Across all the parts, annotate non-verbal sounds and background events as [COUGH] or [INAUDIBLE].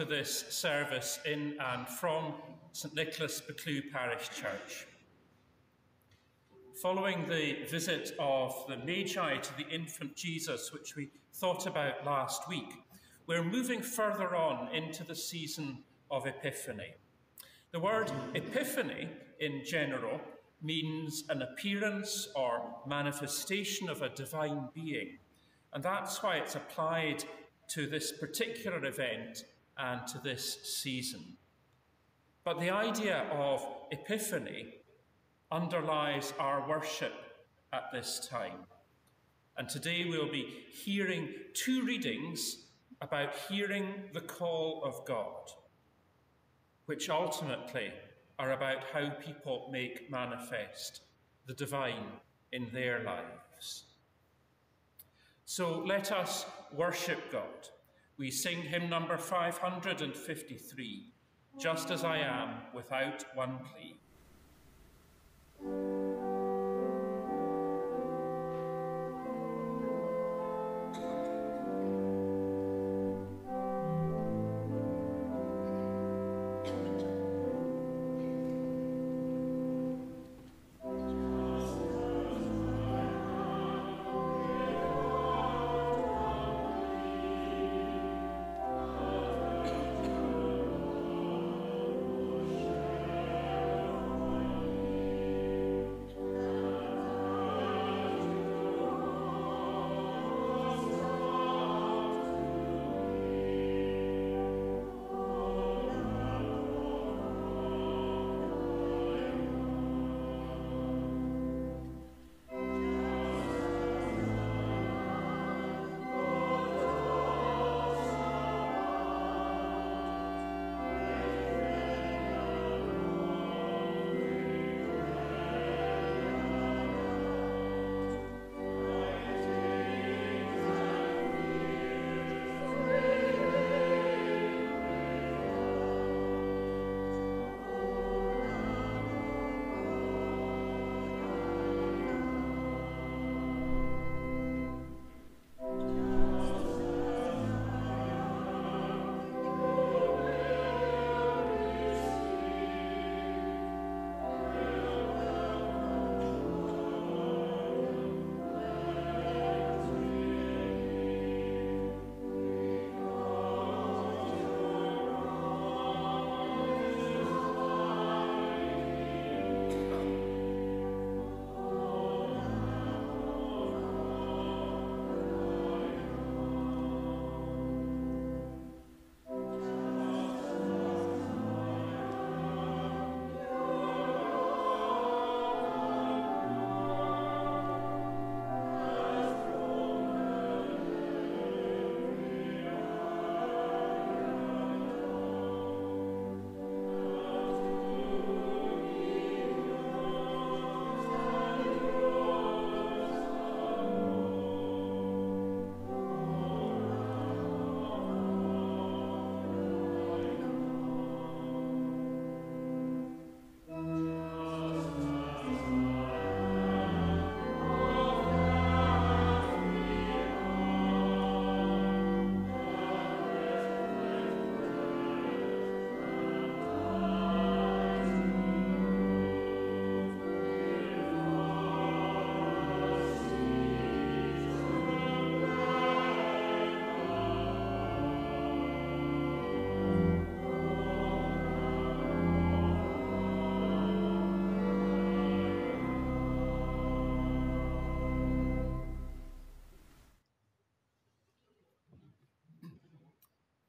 to this service in and from St Nicholas Buccleuch Parish Church. Following the visit of the Magi to the infant Jesus, which we thought about last week, we're moving further on into the season of Epiphany. The word Epiphany in general means an appearance or manifestation of a divine being, and that's why it's applied to this particular event and to this season. But the idea of Epiphany underlies our worship at this time. And today we'll be hearing two readings about hearing the call of God, which ultimately are about how people make manifest the divine in their lives. So let us worship God. We sing hymn number 553, Just as I Am, without one plea. Yeah.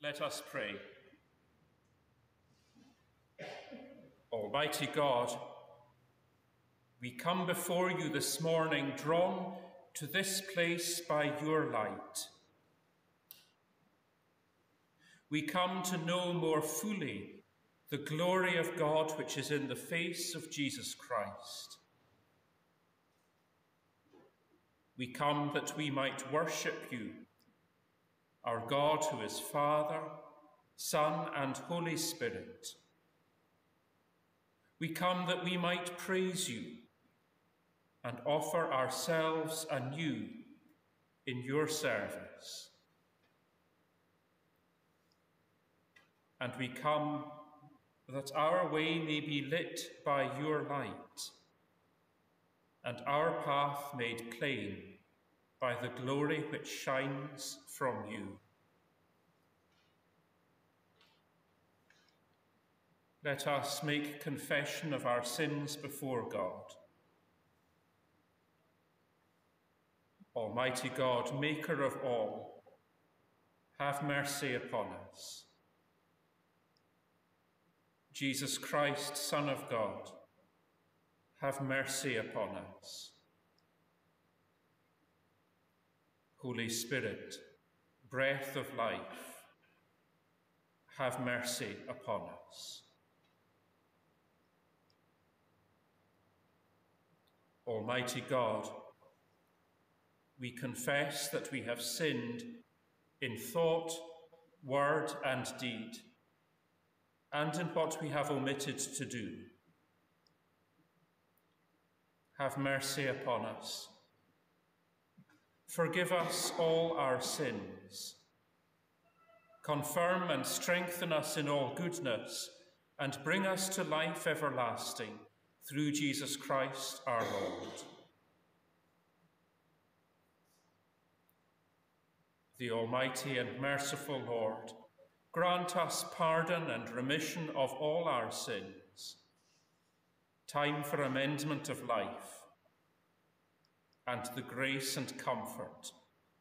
Let us pray. Almighty God, we come before you this morning drawn to this place by your light. We come to know more fully the glory of God which is in the face of Jesus Christ. We come that we might worship you our God who is Father, Son, and Holy Spirit. We come that we might praise you and offer ourselves anew in your service. and we come that our way may be lit by your light, and our path made plain by the glory which shines from you. Let us make confession of our sins before God. Almighty God, maker of all, have mercy upon us. Jesus Christ, Son of God, have mercy upon us. Holy Spirit, breath of life, have mercy upon us. Almighty God, we confess that we have sinned in thought, word, and deed and in what we have omitted to do. Have mercy upon us. Forgive us all our sins. Confirm and strengthen us in all goodness, and bring us to life everlasting through Jesus Christ our Lord. The Almighty and merciful Lord, Grant us pardon and remission of all our sins, time for amendment of life, and the grace and comfort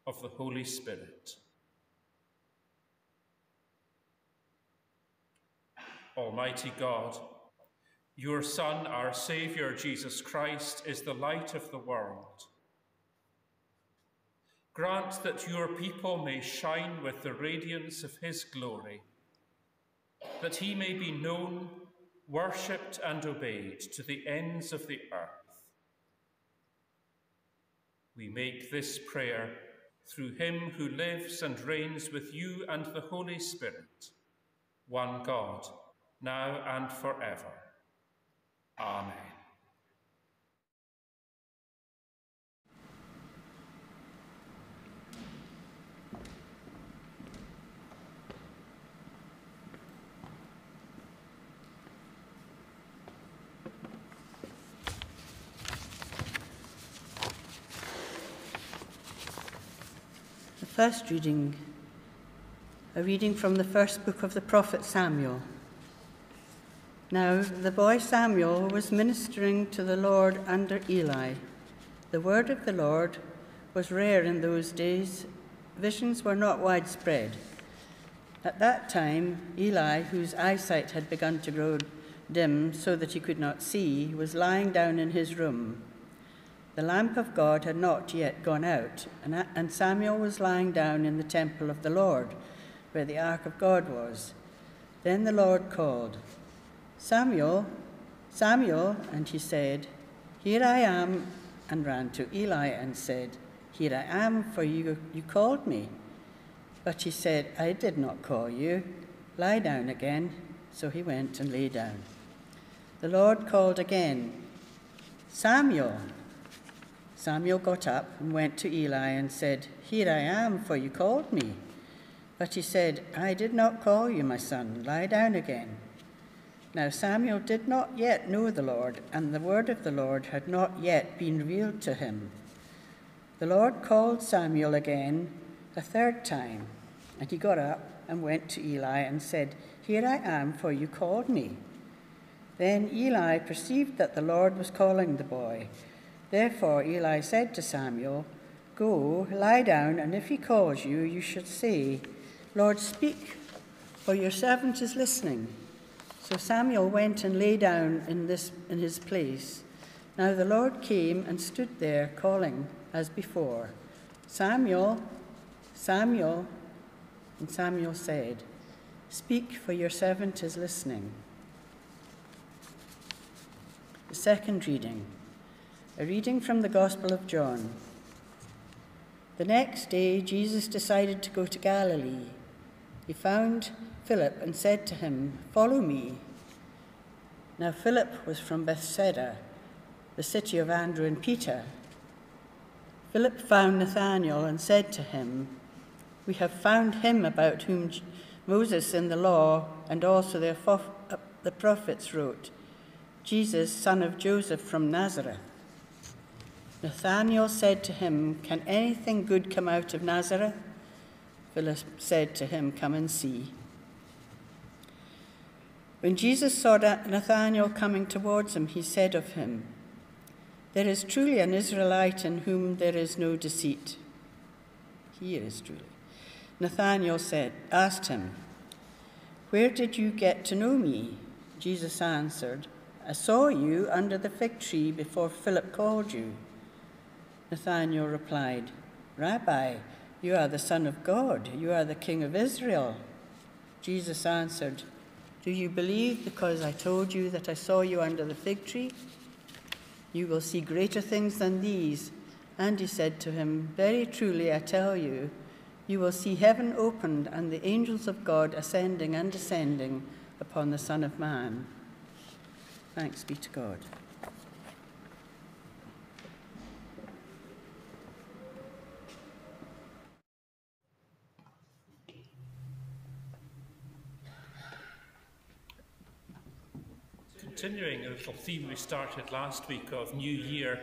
of the Holy Spirit. Almighty God, your Son, our Saviour, Jesus Christ, is the light of the world. Grant that your people may shine with the radiance of his glory, that he may be known, worshipped, and obeyed to the ends of the earth. We make this prayer through him who lives and reigns with you and the Holy Spirit, one God, now and forever. Amen. First reading, a reading from the first book of the prophet Samuel. Now, the boy Samuel was ministering to the Lord under Eli. The word of the Lord was rare in those days, visions were not widespread. At that time, Eli, whose eyesight had begun to grow dim so that he could not see, was lying down in his room. The lamp of God had not yet gone out, and Samuel was lying down in the temple of the Lord, where the ark of God was. Then the Lord called, Samuel, Samuel, and he said, Here I am, and ran to Eli and said, Here I am, for you, you called me. But he said, I did not call you. Lie down again. So he went and lay down. The Lord called again, Samuel. Samuel got up and went to Eli and said, Here I am, for you called me. But he said, I did not call you, my son. Lie down again. Now Samuel did not yet know the Lord, and the word of the Lord had not yet been revealed to him. The Lord called Samuel again a third time, and he got up and went to Eli and said, Here I am, for you called me. Then Eli perceived that the Lord was calling the boy. Therefore Eli said to Samuel, Go, lie down, and if he calls you, you should say, Lord, speak, for your servant is listening. So Samuel went and lay down in, this, in his place. Now the Lord came and stood there, calling as before, Samuel, Samuel. And Samuel said, Speak, for your servant is listening. The second reading. A reading from the Gospel of John. The next day, Jesus decided to go to Galilee. He found Philip and said to him, Follow me. Now, Philip was from Bethsaida, the city of Andrew and Peter. Philip found Nathanael and said to him, We have found him about whom Moses in the law and also the, uh, the prophets wrote, Jesus, son of Joseph from Nazareth. Nathanael said to him, Can anything good come out of Nazareth? Philip said to him, Come and see. When Jesus saw Nathanael coming towards him, he said of him, There is truly an Israelite in whom there is no deceit. He is truly. Nathanael said, asked him, Where did you get to know me? Jesus answered, I saw you under the fig tree before Philip called you. Nathanael replied, Rabbi, you are the Son of God, you are the King of Israel. Jesus answered, Do you believe because I told you that I saw you under the fig tree? You will see greater things than these. And he said to him, Very truly I tell you, you will see heaven opened and the angels of God ascending and descending upon the Son of Man. Thanks be to God. Continuing a little theme we started last week of New Year,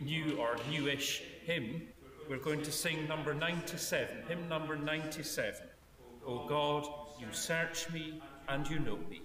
new or newish hymn, we're going to sing number 97, hymn number 97. O God, you search me and you know me.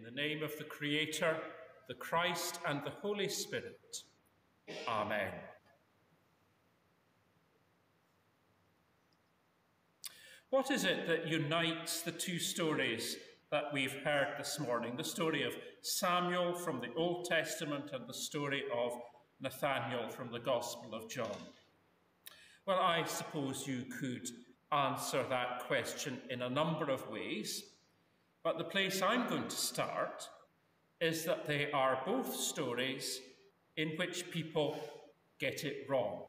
In the name of the Creator, the Christ, and the Holy Spirit. Amen. What is it that unites the two stories that we've heard this morning the story of Samuel from the Old Testament and the story of Nathaniel from the Gospel of John. Well, I suppose you could answer that question in a number of ways, but the place I'm going to start is that they are both stories in which people get it wrong.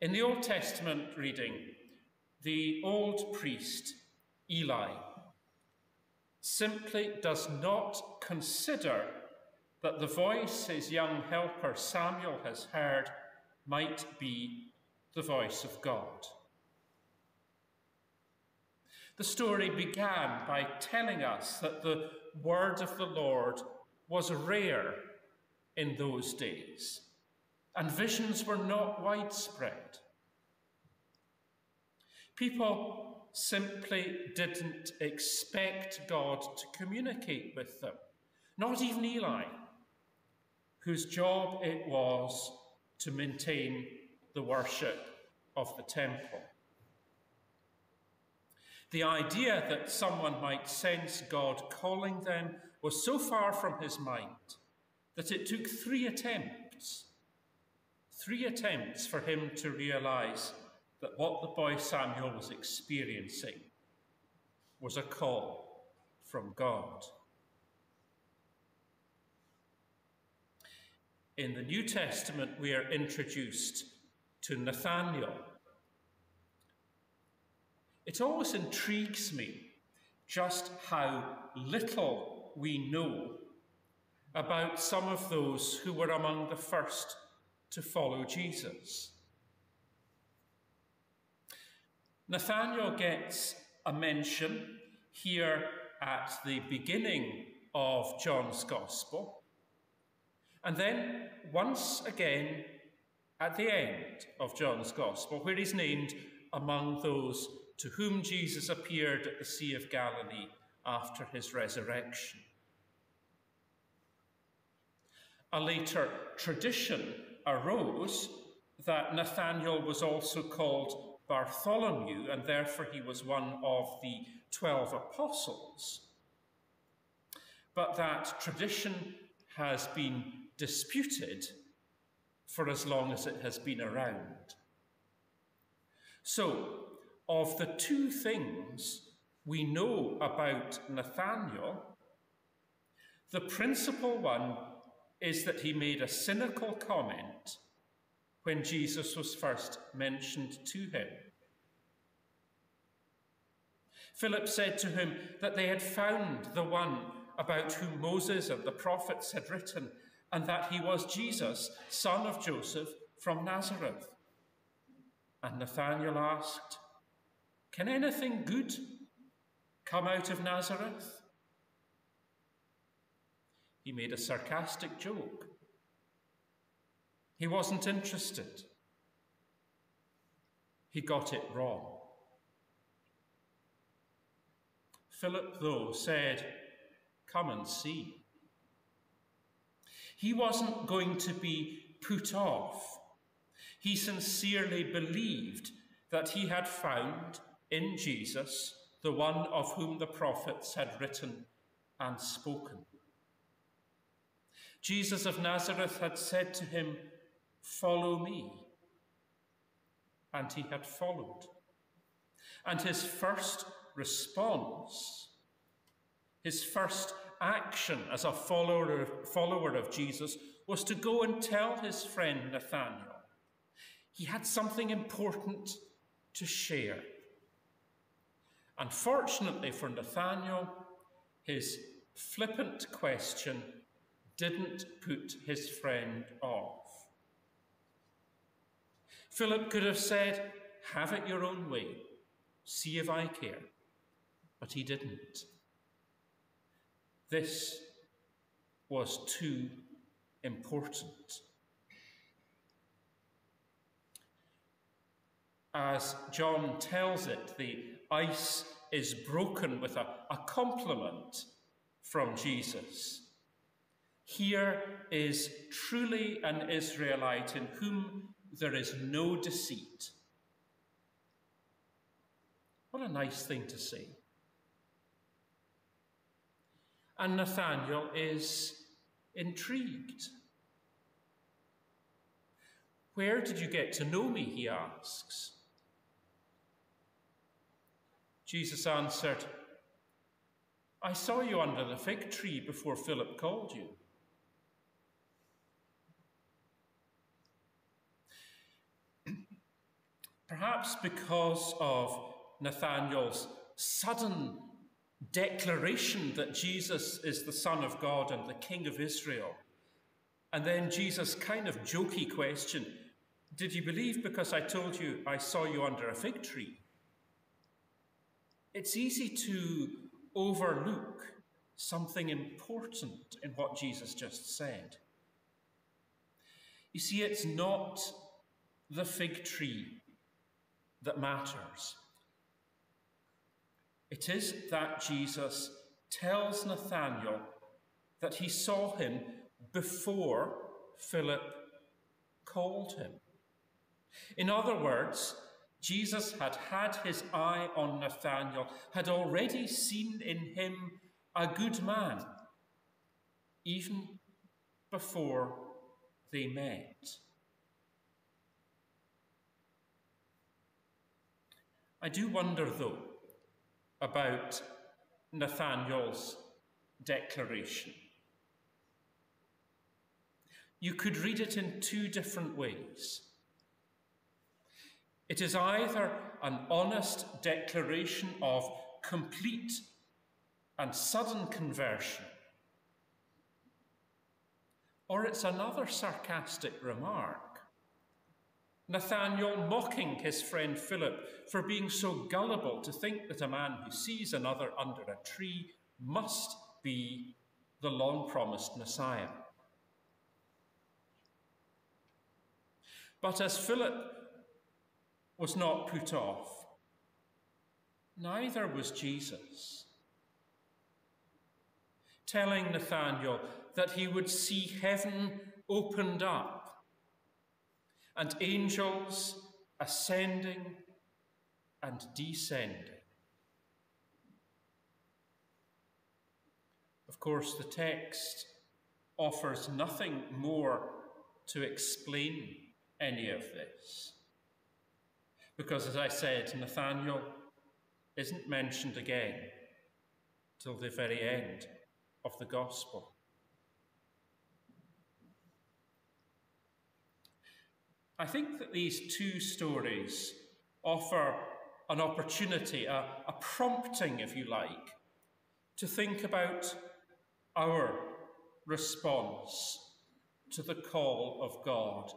In the Old Testament reading, the old priest, Eli, simply does not consider that the voice his young helper Samuel has heard might be the voice of God. The story began by telling us that the word of the Lord was rare in those days, and visions were not widespread. People simply didn't expect God to communicate with them, not even Eli, whose job it was to maintain the worship of the temple. The idea that someone might sense God calling them was so far from his mind that it took three attempts, three attempts for him to realize that what the boy Samuel was experiencing was a call from God. In the New Testament, we are introduced to Nathaniel. It always intrigues me just how little we know about some of those who were among the first to follow Jesus. Nathaniel gets a mention here at the beginning of John's Gospel, and then once again at the end of John's Gospel, where he's named among those to whom Jesus appeared at the Sea of Galilee after his resurrection. A later tradition arose that Nathanael was also called Bartholomew, and therefore he was one of the twelve apostles. But that tradition has been disputed for as long as it has been around. So, of the two things we know about Nathanael, the principal one is that he made a cynical comment when Jesus was first mentioned to him. Philip said to him that they had found the one about whom Moses and the prophets had written, and that he was Jesus, son of Joseph from Nazareth. And Nathanael asked, Can anything good come out of Nazareth? He made a sarcastic joke. He wasn't interested. He got it wrong. Philip, though, said, Come and see. He wasn't going to be put off. He sincerely believed that he had found in Jesus the one of whom the prophets had written and spoken. Jesus of Nazareth had said to him, Follow me. And he had followed. And his first response, his first action as a follower of, follower of Jesus, was to go and tell his friend Nathanael. He had something important to share. Unfortunately for Nathaniel, his flippant question didn't put his friend off. Philip could have said, Have it your own way, see if I care. But he didn't. This was too important. As John tells it, the ice is broken with a, a compliment from Jesus. Here is truly an Israelite in whom there is no deceit. What a nice thing to say. And Nathanael is intrigued. Where did you get to know me? he asks. Jesus answered, I saw you under the fig tree before Philip called you. [CLEARS THROAT] Perhaps because of Nathanael's sudden declaration that Jesus is the Son of God and the King of Israel, and then Jesus' kind of jokey question Did you believe because I told you I saw you under a fig tree? It's easy to overlook something important in what Jesus just said. You see, it's not the fig tree that matters. It is that Jesus tells Nathanael that he saw him before Philip called him. In other words, Jesus had had his eye on Nathanael, had already seen in him a good man, even before they met. I do wonder, though, about Nathanael's declaration. You could read it in two different ways. It is either an honest declaration of complete and sudden conversion, or it's another sarcastic remark Nathaniel mocking his friend Philip for being so gullible to think that a man who sees another under a tree must be the long promised Messiah. But as Philip was not put off, neither was Jesus. Telling Nathanael that he would see heaven opened up and angels ascending and descending. Of course, the text offers nothing more to explain any of this. Because, as I said, Nathanael isn't mentioned again till the very end of the Gospel. I think that these two stories offer an opportunity, a, a prompting, if you like, to think about our response to the call of God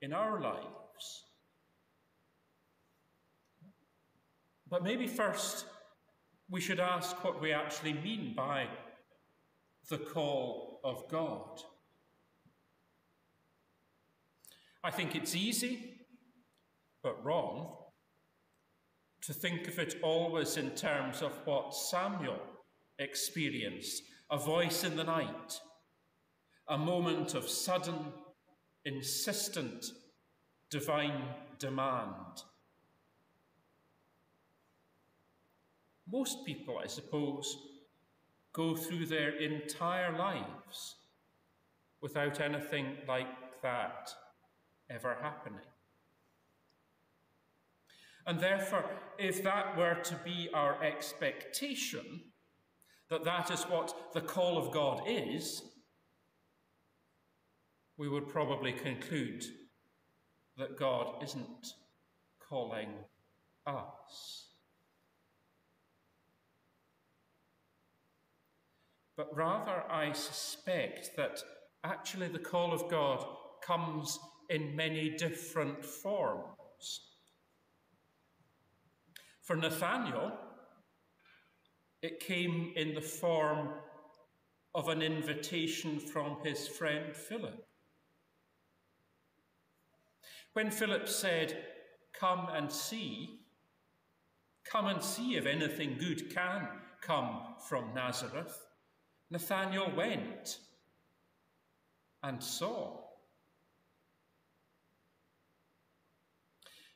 in our lives. But maybe first we should ask what we actually mean by the call of God. I think it's easy, but wrong, to think of it always in terms of what Samuel experienced a voice in the night, a moment of sudden, insistent, divine demand. Most people, I suppose, go through their entire lives without anything like that ever happening. And therefore, if that were to be our expectation, that that is what the call of God is, we would probably conclude that God isn't calling us. But rather, I suspect that actually the call of God comes in many different forms. For Nathanael, it came in the form of an invitation from his friend Philip. When Philip said, Come and see, come and see if anything good can come from Nazareth, Nathanael went and saw.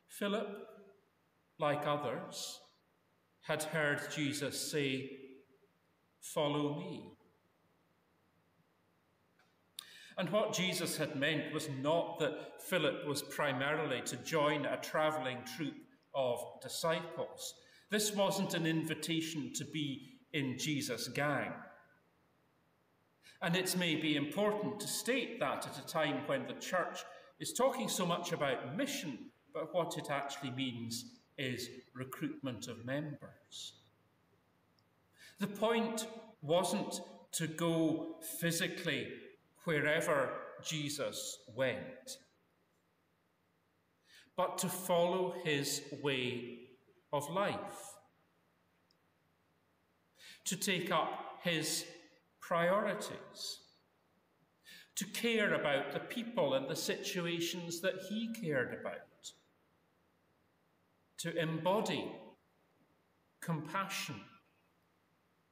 Philip, like others, had heard Jesus say, Follow me. And what Jesus had meant was not that Philip was primarily to join a travelling troop of disciples. This wasn't an invitation to be in Jesus' gang. And it may be important to state that at a time when the church is talking so much about mission, but what it actually means is recruitment of members. The point wasn't to go physically wherever Jesus went, but to follow his way of life, to take up his priorities, to care about the people and the situations that he cared about, to embody compassion,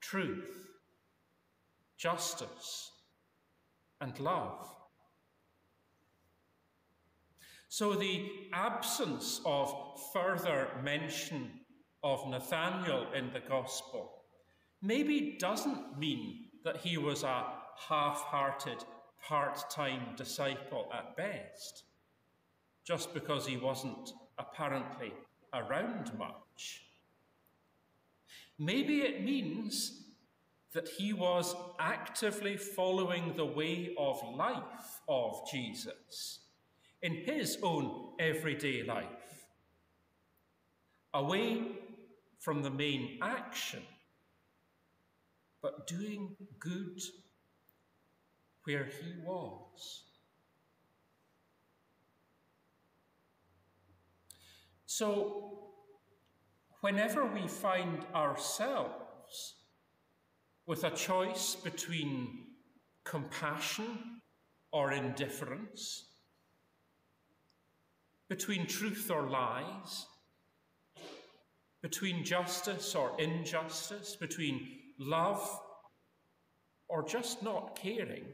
truth, justice, and love. So the absence of further mention of Nathanael in the Gospel maybe doesn't mean that he was a half hearted, part time disciple at best, just because he wasn't apparently around much. Maybe it means that he was actively following the way of life of Jesus in his own everyday life, away from the main action, but doing good where he was. So, whenever we find ourselves with a choice between compassion or indifference, between truth or lies, between justice or injustice, between love or just not caring,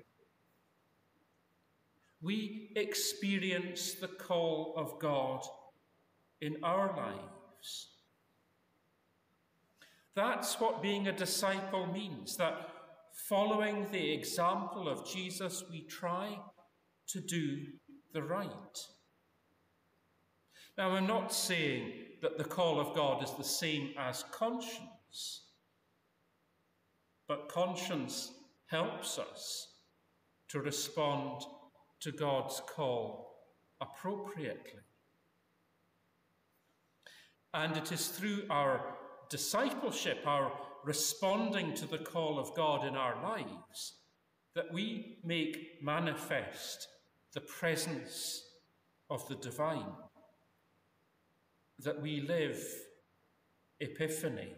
we experience the call of God in our lives. That's what being a disciple means, that following the example of Jesus, we try to do the right. Now, I'm not saying that the call of God is the same as conscience, but conscience helps us to respond to God's call appropriately. And it is through our discipleship, our responding to the call of God in our lives, that we make manifest the presence of the divine, that we live epiphany.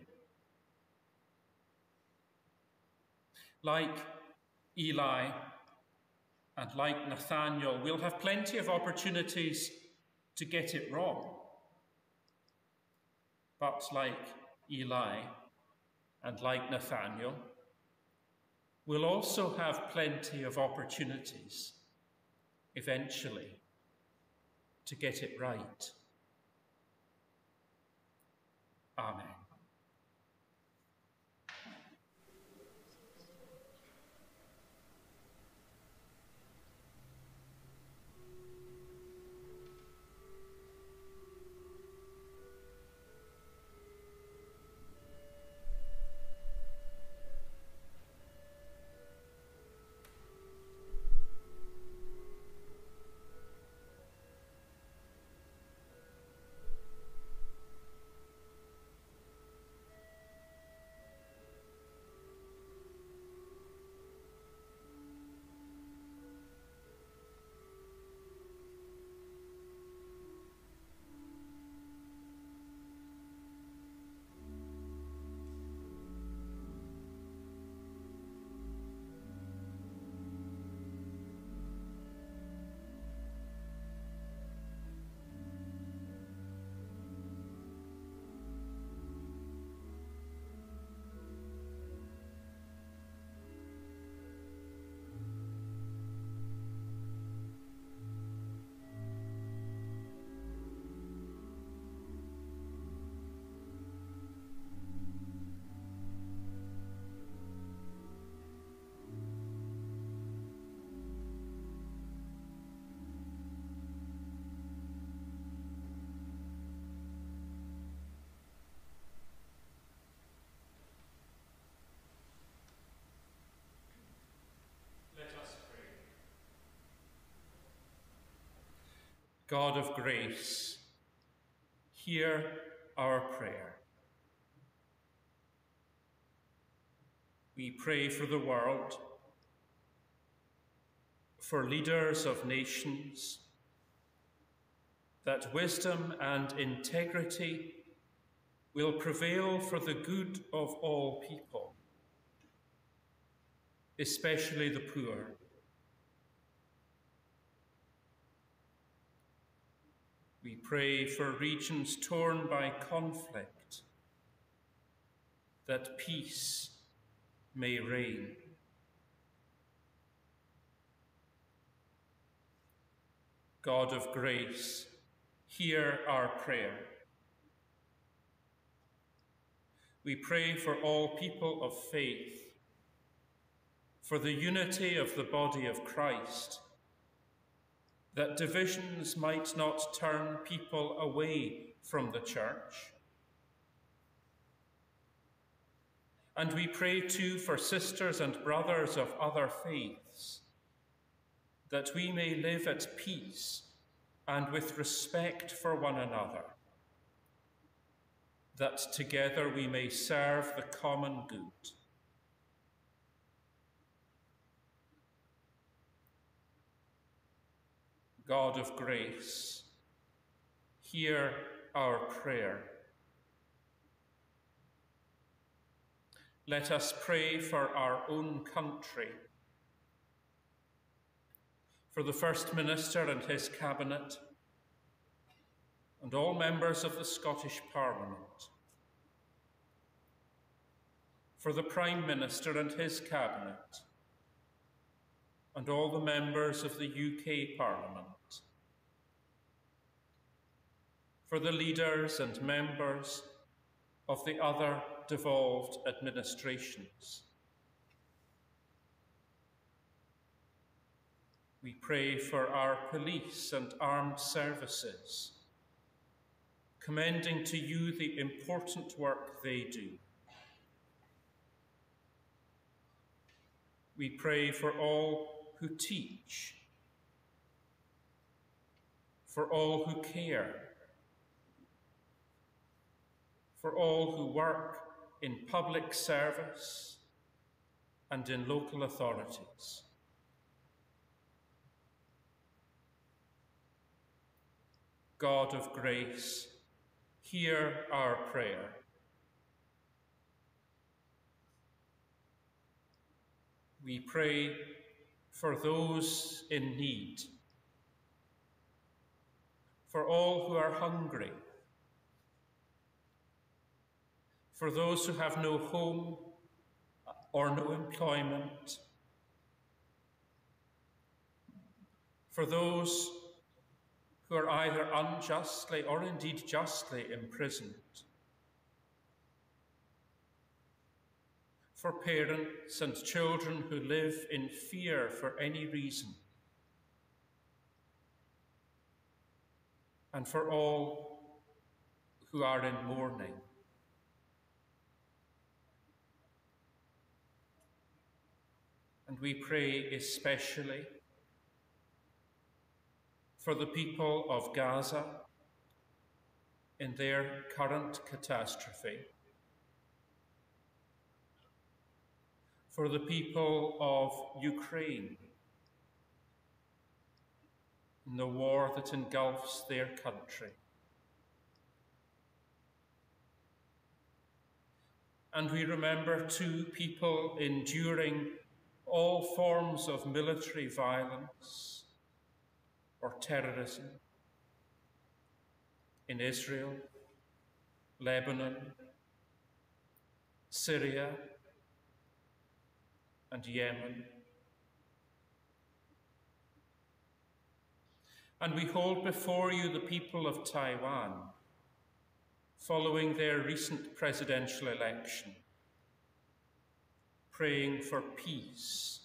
Like Eli and like Nathaniel, we'll have plenty of opportunities to get it wrong. But like Eli and like Nathaniel, we'll also have plenty of opportunities eventually to get it right. Amen. God of grace, hear our prayer. We pray for the world, for leaders of nations, that wisdom and integrity will prevail for the good of all people, especially the poor. We pray for regions torn by conflict, that peace may reign. God of grace, hear our prayer. We pray for all people of faith, for the unity of the body of Christ, that divisions might not turn people away from the church And we pray too for sisters and brothers of other faiths, that we may live at peace and with respect for one another, that together we may serve the common good. God of grace, hear our prayer. Let us pray for our own country, for the First Minister and his Cabinet, and all members of the Scottish Parliament, for the Prime Minister and his Cabinet, and all the members of the UK Parliament, for the leaders and members of the other devolved administrations. We pray for our police and armed services, commending to you the important work they do. We pray for all who teach, for all who care, for all who work in public service and in local authorities. God of grace, hear our prayer. We pray for those in need, for all who are hungry for those who have no home or no employment, for those who are either unjustly or indeed justly imprisoned, for parents and children who live in fear for any reason, and for all who are in mourning. And we pray especially for the people of Gaza in their current catastrophe, for the people of Ukraine in the war that engulfs their country. And we remember two people enduring all forms of military violence or terrorism in Israel, Lebanon, Syria, and Yemen. And we hold before you the people of Taiwan following their recent presidential election praying for peace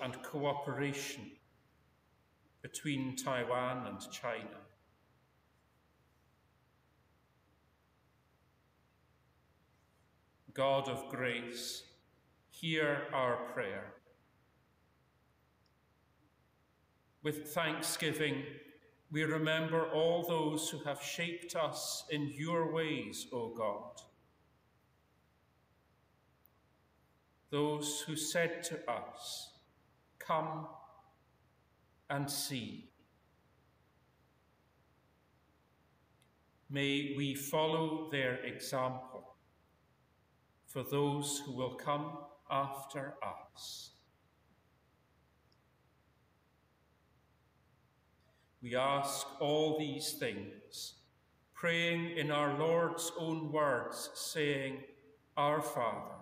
and cooperation between Taiwan and China. God of grace, hear our prayer. With thanksgiving, we remember all those who have shaped us in your ways, O God. Those who said to us, Come and see. May we follow their example for those who will come after us. We ask all these things, praying in our Lord's own words, saying, Our Father,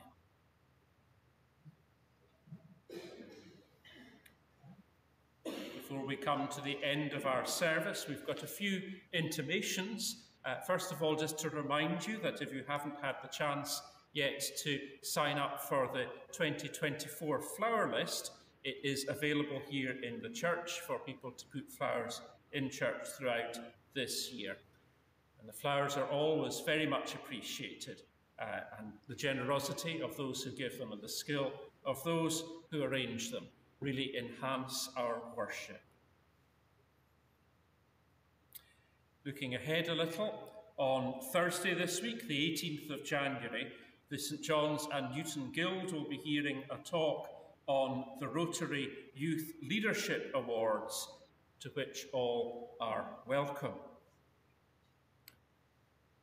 Before we come to the end of our service, we've got a few intimations. Uh, first of all, just to remind you that if you haven't had the chance yet to sign up for the 2024 flower list, it is available here in the church for people to put flowers in church throughout this year. And the flowers are always very much appreciated, uh, and the generosity of those who give them and the skill of those who arrange them really enhance our worship. Looking ahead a little, on Thursday this week, the 18th of January, the St John's and Newton Guild will be hearing a talk on the Rotary Youth Leadership Awards to which all are welcome.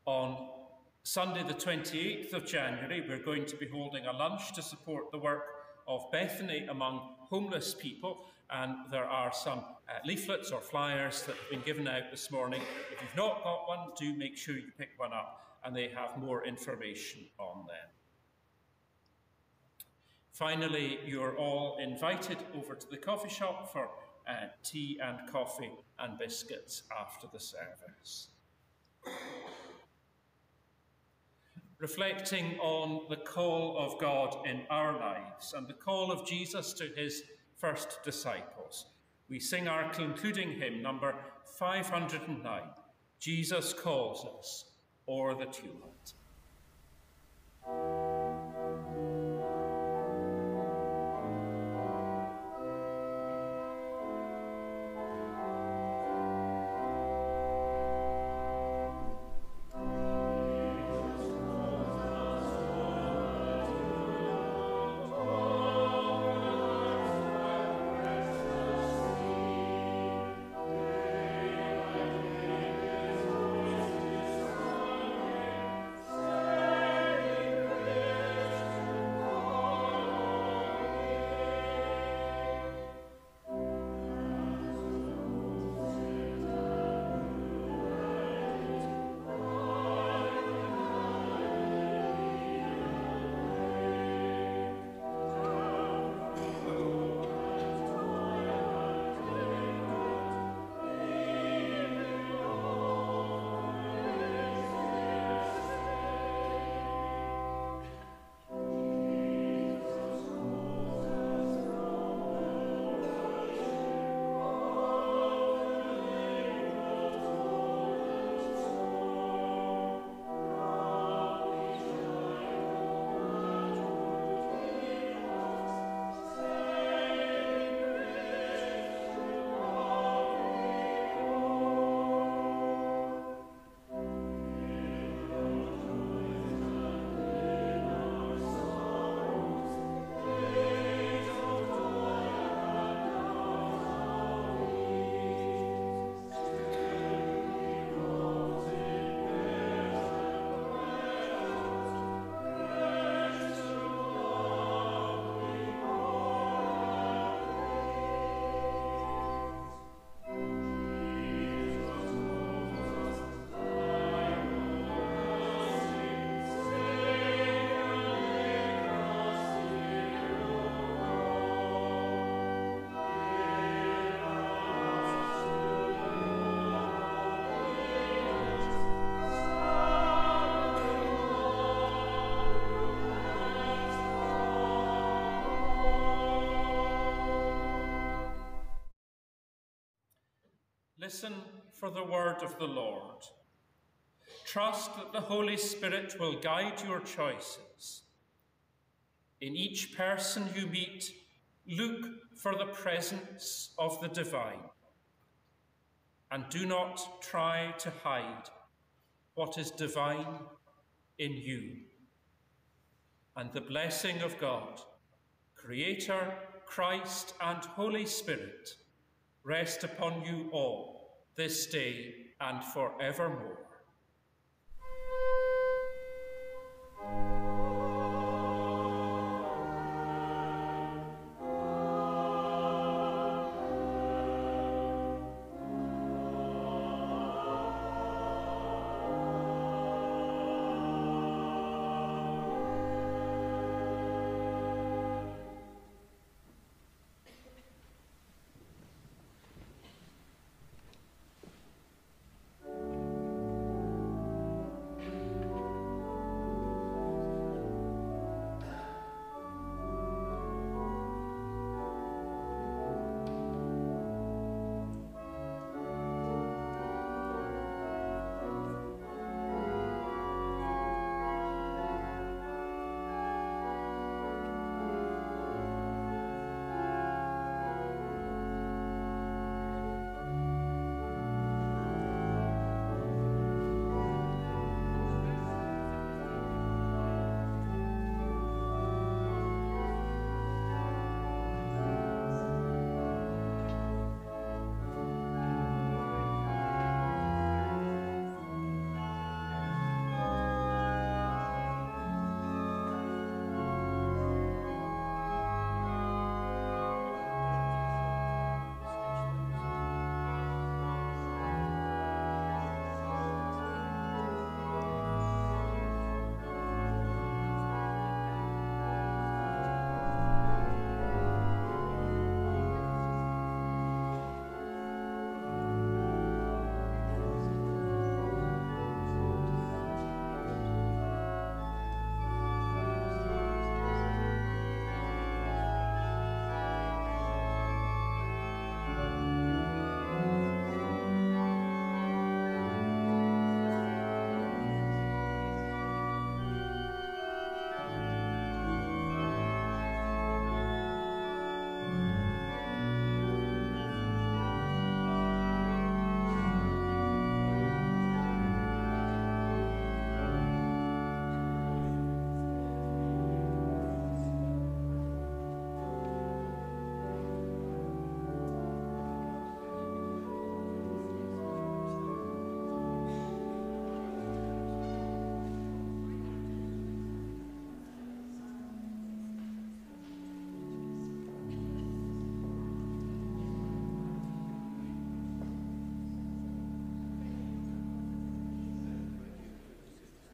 On Sunday, the 28th of January, we're going to be holding a lunch to support the work of Bethany among homeless people, and there are some uh, leaflets or flyers that have been given out this morning. If you've not got one, do make sure you pick one up, and they have more information on them. Finally, you're all invited over to the coffee shop for uh, tea and coffee and biscuits after the service. Reflecting on the call of God in our lives and the call of Jesus to his first disciples, we sing our concluding hymn, number 509 Jesus Calls Us O'er the Tumult. Listen for the word of the Lord. Trust that the Holy Spirit will guide your choices. In each person you meet, look for the presence of the divine. And do not try to hide what is divine in you. And the blessing of God, Creator, Christ, and Holy Spirit, rest upon you all this day and forevermore.